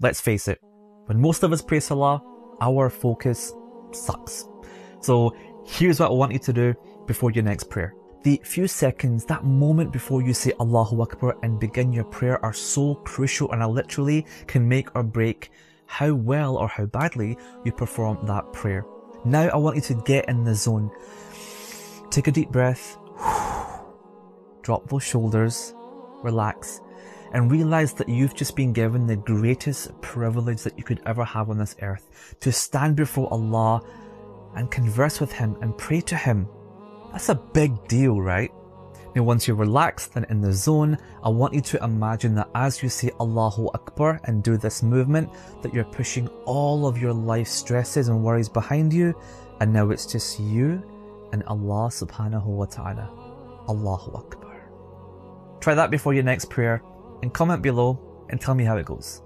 let's face it, when most of us pray Salah, our focus sucks. So here's what I want you to do before your next prayer. The few seconds, that moment before you say Allahu Akbar and begin your prayer are so crucial and I literally can make or break how well or how badly you perform that prayer. Now I want you to get in the zone. Take a deep breath. Drop those shoulders. Relax. And realize that you've just been given the greatest privilege that you could ever have on this earth. To stand before Allah and converse with Him and pray to Him. That's a big deal, right? Now, once you're relaxed and in the zone, I want you to imagine that as you say Allahu Akbar and do this movement, that you're pushing all of your life stresses and worries behind you, and now it's just you and Allah subhanahu wa ta'ala. Allahu Akbar. Try that before your next prayer and comment below and tell me how it goes.